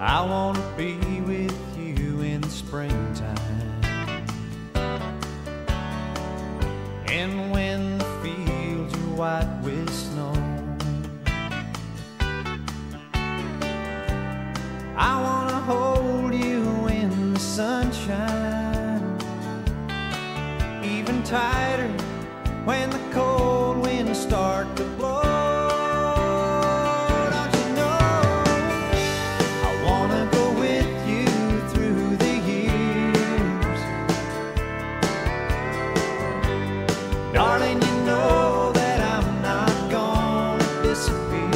I wanna be with you in the springtime. And when the fields are white with snow, I wanna hold you in the sunshine, even tighter when the cold winds start to recipe.